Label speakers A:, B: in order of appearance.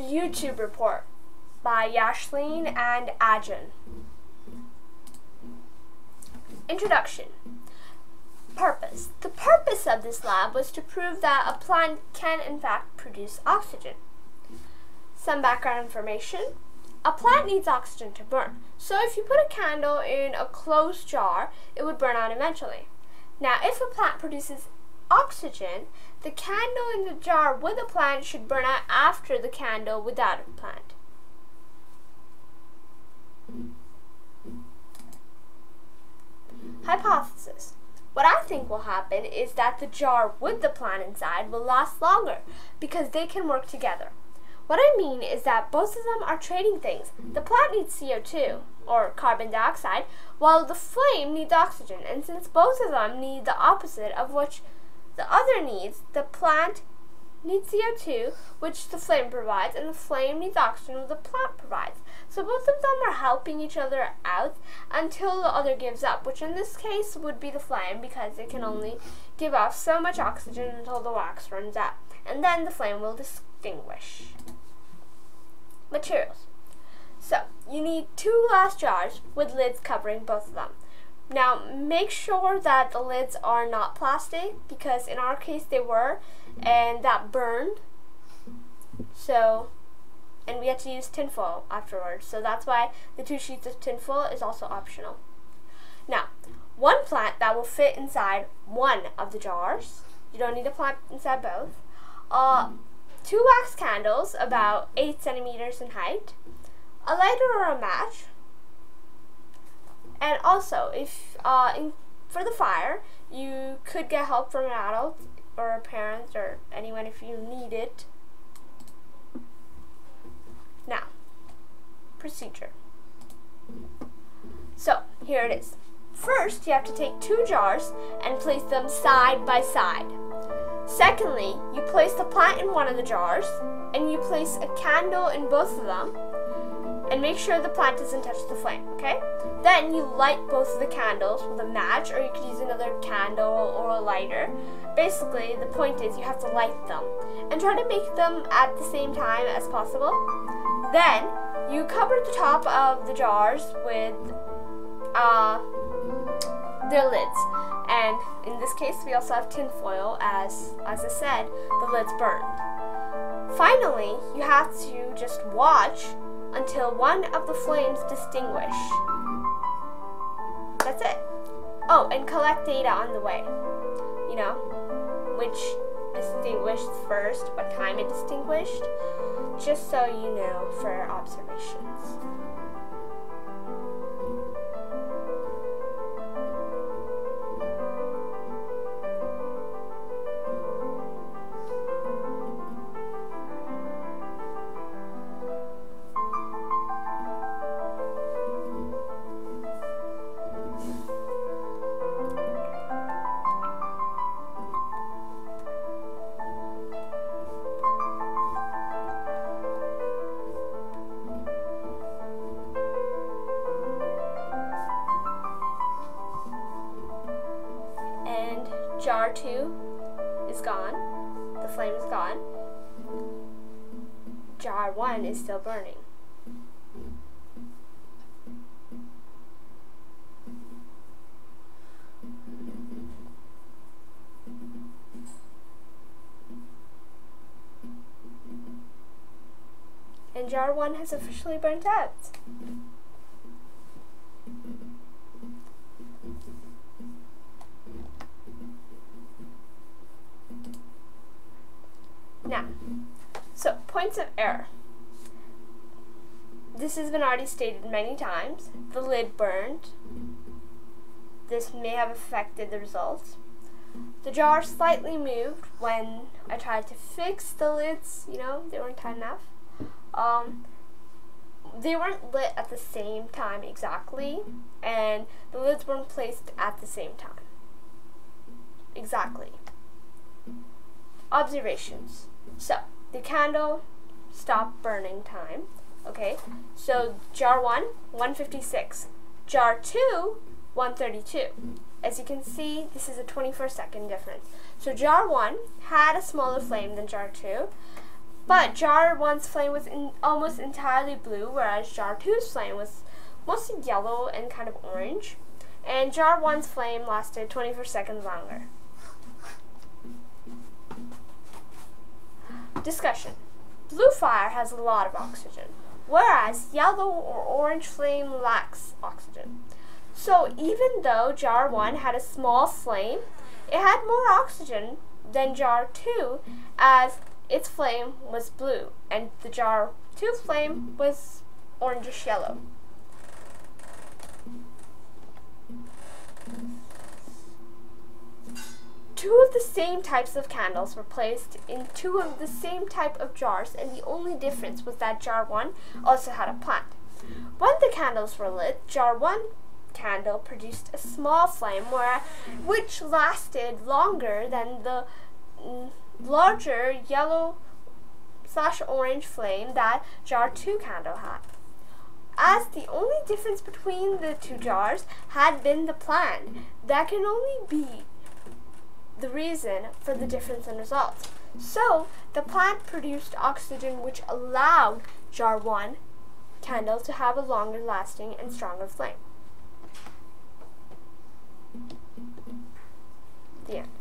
A: YouTube report by Yashleen and Ajen. Introduction. Purpose. The purpose of this lab was to prove that a plant can in fact produce oxygen. Some background information. A plant needs oxygen to burn, so if you put a candle in a closed jar, it would burn out eventually. Now, if a plant produces oxygen, the candle in the jar with a plant should burn out after the candle without a plant. Hypothesis. What I think will happen is that the jar with the plant inside will last longer because they can work together. What I mean is that both of them are trading things. The plant needs CO2, or carbon dioxide, while the flame needs oxygen. And since both of them need the opposite of which the other needs, the plant needs CO2, which the flame provides, and the flame needs oxygen, which the plant provides. So both of them are helping each other out until the other gives up, which in this case would be the flame because it can only give off so much oxygen until the wax runs out. And then the flame will extinguish. Materials. So, you need two glass jars with lids covering both of them. Now, make sure that the lids are not plastic because in our case they were and that burned. So, and we had to use tinfoil afterwards. So that's why the two sheets of tinfoil is also optional. Now, one plant that will fit inside one of the jars. You don't need a plant inside both. Uh, two wax candles about 8 centimeters in height. A lighter or a match and also, if uh, in, for the fire, you could get help from an adult or a parent or anyone if you need it. Now, procedure. So, here it is. First, you have to take two jars and place them side by side. Secondly, you place the plant in one of the jars and you place a candle in both of them and make sure the plant doesn't touch the flame, okay? Then you light both of the candles with a match or you could use another candle or a lighter. Basically, the point is you have to light them and try to make them at the same time as possible. Then you cover the top of the jars with uh, their lids. And in this case, we also have tin foil as, as I said, the lids burned. Finally, you have to just watch until one of the flames distinguish. That's it. Oh, and collect data on the way. You know, which distinguished first, what time it distinguished, just so you know for observations. Jar 2 is gone. The flame is gone. Jar 1 is still burning. And jar 1 has officially burnt out. Now, so points of error. This has been already stated many times. The lid burned. This may have affected the results. The jar slightly moved when I tried to fix the lids, you know, they weren't tight enough. Um, they weren't lit at the same time exactly, and the lids weren't placed at the same time. Exactly. Observations. So, the candle stopped burning time. Okay, so jar 1, 156. Jar 2, 132. As you can see, this is a 24 second difference. So jar 1 had a smaller flame than jar 2, But jar 1's flame was in, almost entirely blue, whereas jar 2's flame was mostly yellow and kind of orange. And jar 1's flame lasted 24 seconds longer. Discussion. Blue fire has a lot of oxygen, whereas yellow or orange flame lacks oxygen. So even though jar 1 had a small flame, it had more oxygen than jar 2 as its flame was blue and the jar 2 flame was orangish yellow. The same types of candles were placed in two of the same type of jars, and the only difference was that jar 1 also had a plant. When the candles were lit, jar 1 candle produced a small flame where, which lasted longer than the mm, larger yellow slash orange flame that jar 2 candle had. As the only difference between the two jars had been the plant, that can only be the reason for the difference in results. So, the plant produced oxygen which allowed jar 1 candle to have a longer lasting and stronger flame. The end.